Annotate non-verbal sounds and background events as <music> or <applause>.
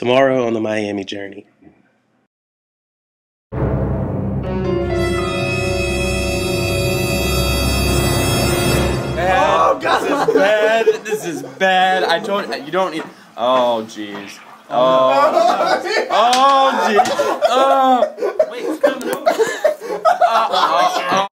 Tomorrow on the Miami Journey. Oh god, this is bad. This is bad. I don't. you don't need. Oh jeez. Oh. Oh, oh jeez. <laughs> Oh. Wait, it's coming uh, uh, uh,